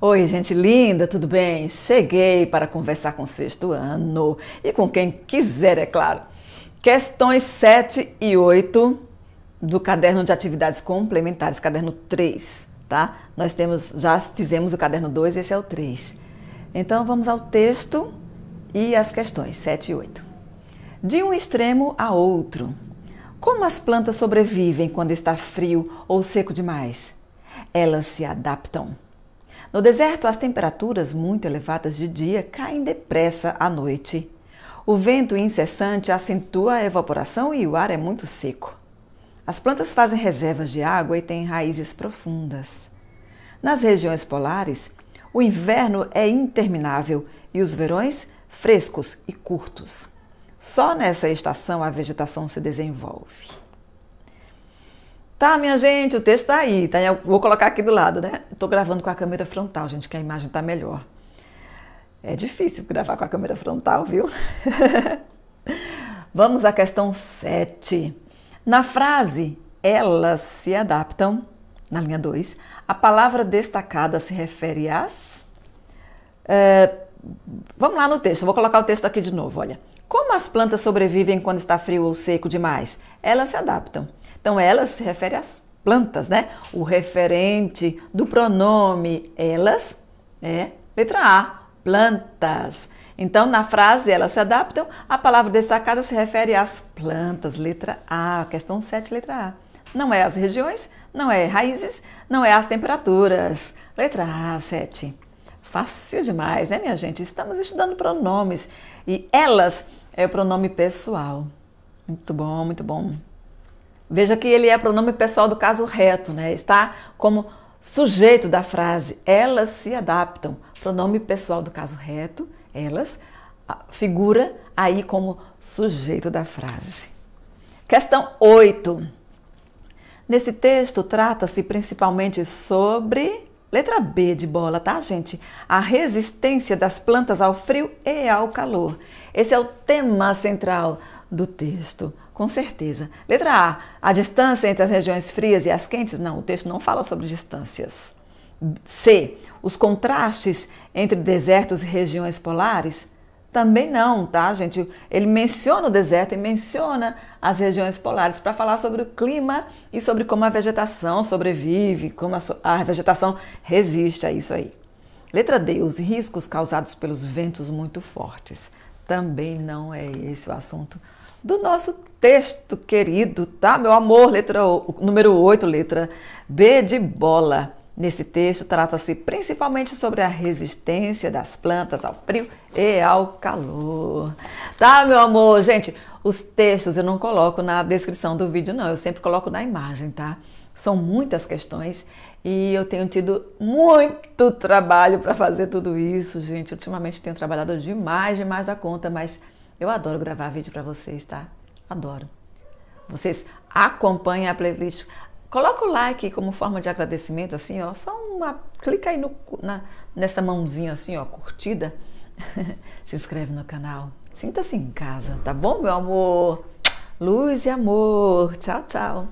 Oi, gente linda, tudo bem? Cheguei para conversar com o sexto ano e com quem quiser, é claro. Questões 7 e 8 do caderno de atividades complementares, caderno 3, tá? Nós temos, já fizemos o caderno 2, esse é o 3. Então vamos ao texto e as questões 7 e 8. De um extremo a outro. Como as plantas sobrevivem quando está frio ou seco demais? Elas se adaptam. No deserto, as temperaturas muito elevadas de dia caem depressa à noite. O vento incessante acentua a evaporação e o ar é muito seco. As plantas fazem reservas de água e têm raízes profundas. Nas regiões polares, o inverno é interminável e os verões frescos e curtos. Só nessa estação a vegetação se desenvolve. Tá, minha gente, o texto tá aí, tá? Vou colocar aqui do lado, né? Estou gravando com a câmera frontal, gente, que a imagem tá melhor. É difícil gravar com a câmera frontal, viu? Vamos à questão 7. Na frase elas se adaptam, na linha 2, a palavra destacada se refere às. É, vamos lá no texto, vou colocar o texto aqui de novo, olha. Como as plantas sobrevivem quando está frio ou seco demais? Elas se adaptam. Então, elas se refere às plantas, né? O referente do pronome elas é letra A, plantas. Então, na frase elas se adaptam, a palavra destacada se refere às plantas, letra A, questão 7, letra A. Não é as regiões, não é raízes, não é as temperaturas. Letra A, 7. Fácil demais, né, minha gente? Estamos estudando pronomes e elas é o pronome pessoal. Muito bom, muito bom. Veja que ele é pronome pessoal do caso reto, né? Está como sujeito da frase. Elas se adaptam. Pronome pessoal do caso reto, elas, figura aí como sujeito da frase. Questão 8. Nesse texto trata-se principalmente sobre letra B de bola, tá, gente? A resistência das plantas ao frio e ao calor. Esse é o tema central do texto, com certeza. Letra A, a distância entre as regiões frias e as quentes? Não, o texto não fala sobre distâncias. C, os contrastes entre desertos e regiões polares? Também não, tá, gente? Ele menciona o deserto e menciona as regiões polares para falar sobre o clima e sobre como a vegetação sobrevive, como a, a vegetação resiste a isso aí. Letra D, os riscos causados pelos ventos muito fortes. Também não é esse o assunto do nosso texto querido, tá, meu amor? Letra número 8, letra B de bola. Nesse texto trata-se principalmente sobre a resistência das plantas ao frio e ao calor. Tá, meu amor? Gente, os textos eu não coloco na descrição do vídeo, não. Eu sempre coloco na imagem, tá? São muitas questões e eu tenho tido muito trabalho para fazer tudo isso, gente. Ultimamente tenho trabalhado demais, demais da conta, mas eu adoro gravar vídeo para vocês, tá? Adoro. Vocês acompanhem a playlist. Coloca o like como forma de agradecimento, assim, ó. Só uma. Clica aí no, na, nessa mãozinha, assim, ó, curtida. Se inscreve no canal. Sinta-se em casa, tá bom, meu amor? Luz e amor. Tchau, tchau.